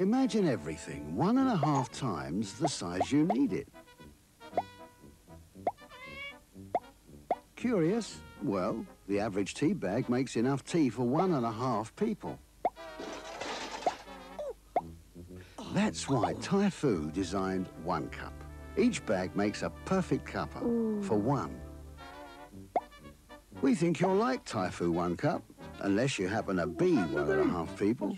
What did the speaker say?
Imagine everything one and a half times the size you need it. Curious? Well, the average tea bag makes enough tea for one and a half people. That's why Typhoo designed One Cup. Each bag makes a perfect cuppa for one. We think you'll like Typhoo One Cup, unless you happen to be one and a half people.